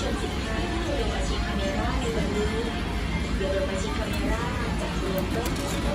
ชมสินค้าที่